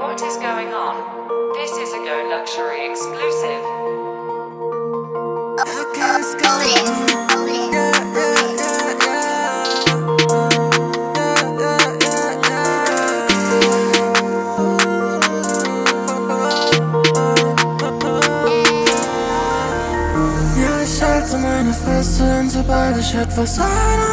What is going on? This is a Go Luxury exclusive. Ja, halte meine Fresse, denn sobald ich etwas sage,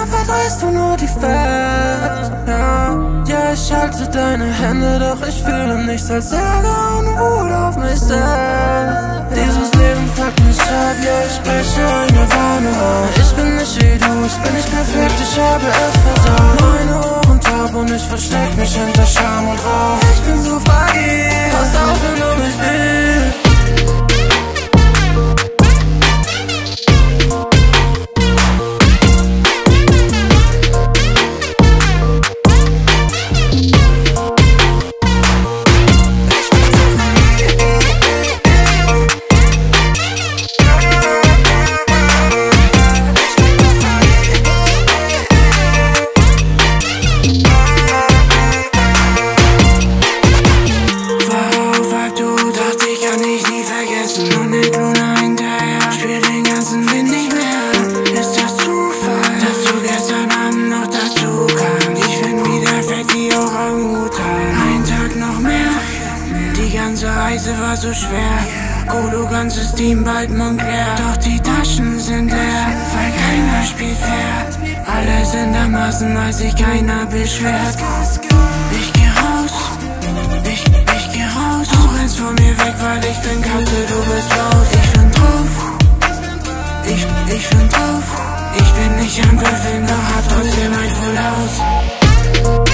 verdrehst du nur die Fett. Ja, ja, ich halte deine Hände, doch ich fühle nichts als Ärger und Wut auf mich selbst. Dieses Leben fuckt mich ab, ja, ich spreche eine Warnung aus. Ich bin nicht wie du, ich bin nicht perfekt, ich habe es versaut. Meine Ohren taub und ich versteck mich hinter Scham und Rauch. Ich bin ganze Reise war so schwer. Kodo, ganzes Team, bald Montclair. Doch die Taschen sind leer, weil keiner spielt fair. Alle sind am Massen, weil sich keiner beschwert. Ich geh raus, ich, ich geh raus. Du rennst von mir weg, weil ich bin Katze, du bist laut. Ich bin drauf, ich, ich bin drauf. Ich bin nicht am Würfeln, doch hab trotzdem ein Full House.